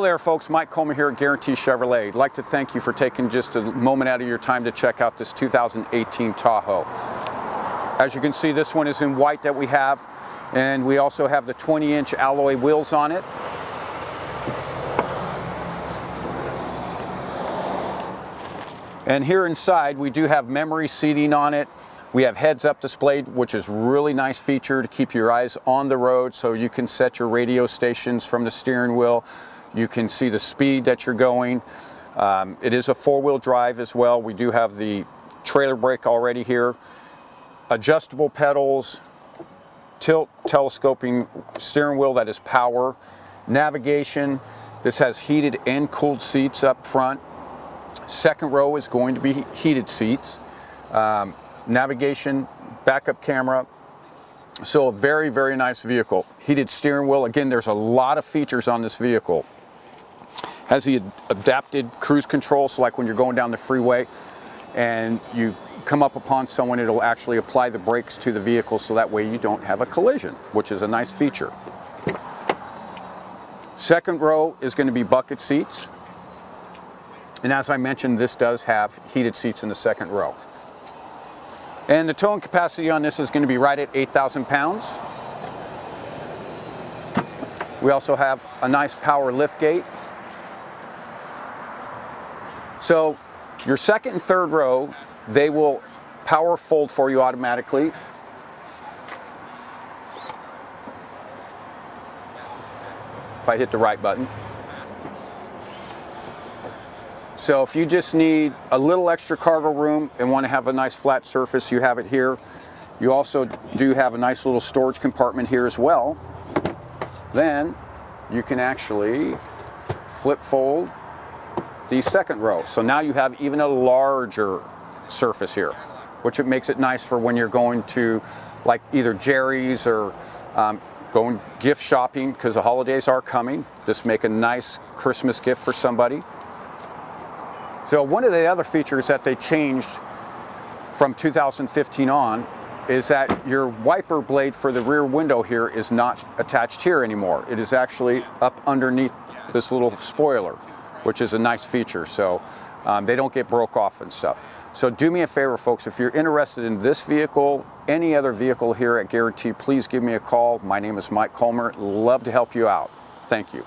Hello there folks, Mike Cullmer here at Guaranty Chevrolet. I'd like to thank you for taking just a moment out of your time to check out this 2018 Tahoe. As you can see, this one is in white that we have, and we also have the 20 inch alloy wheels on it. And here inside, we do have memory seating on it. We have heads up displayed, which is really nice feature to keep your eyes on the road so you can set your radio stations from the steering wheel. You can see the speed that you're going. Um, it is a four-wheel drive as well. We do have the trailer brake already here. Adjustable pedals, tilt telescoping steering wheel that is power, navigation. This has heated and cooled seats up front. Second row is going to be heated seats. Um, navigation, backup camera. So a very, very nice vehicle. Heated steering wheel. Again, there's a lot of features on this vehicle. Has the adapted cruise control, so like when you're going down the freeway and you come up upon someone, it'll actually apply the brakes to the vehicle so that way you don't have a collision, which is a nice feature. Second row is going to be bucket seats. And as I mentioned, this does have heated seats in the second row. And the towing capacity on this is going to be right at 8,000 pounds. We also have a nice power lift gate. So your second and third row, they will power fold for you automatically. If I hit the right button. So if you just need a little extra cargo room and want to have a nice flat surface, you have it here. You also do have a nice little storage compartment here as well. Then you can actually flip fold the second row. So now you have even a larger surface here, which it makes it nice for when you're going to like either Jerry's or um, going gift shopping because the holidays are coming. Just make a nice Christmas gift for somebody. So one of the other features that they changed from 2015 on is that your wiper blade for the rear window here is not attached here anymore. It is actually up underneath this little spoiler, which is a nice feature. So um, they don't get broke off and stuff. So do me a favor, folks, if you're interested in this vehicle, any other vehicle here at Guaranty, please give me a call. My name is Mike Cullmer. Love to help you out. Thank you.